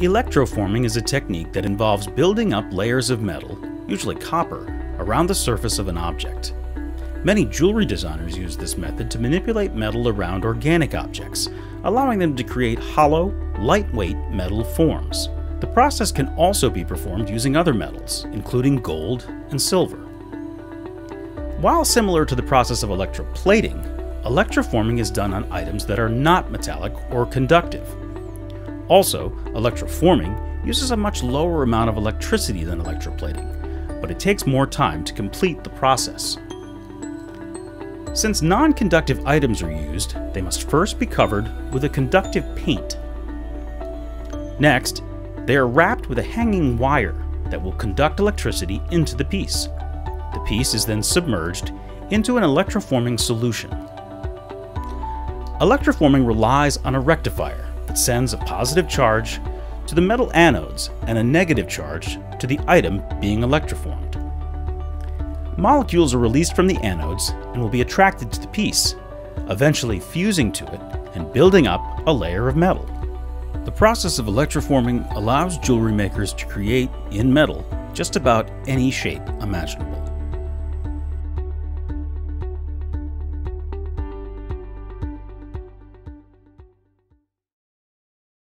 Electroforming is a technique that involves building up layers of metal, usually copper, around the surface of an object. Many jewelry designers use this method to manipulate metal around organic objects, allowing them to create hollow, lightweight metal forms. The process can also be performed using other metals, including gold and silver. While similar to the process of electroplating, electroforming is done on items that are not metallic or conductive. Also, electroforming uses a much lower amount of electricity than electroplating, but it takes more time to complete the process. Since non-conductive items are used, they must first be covered with a conductive paint. Next, they are wrapped with a hanging wire that will conduct electricity into the piece. The piece is then submerged into an electroforming solution. Electroforming relies on a rectifier that sends a positive charge to the metal anodes and a negative charge to the item being electroformed. Molecules are released from the anodes and will be attracted to the piece, eventually fusing to it and building up a layer of metal. The process of electroforming allows jewelry makers to create, in metal, just about any shape imaginable.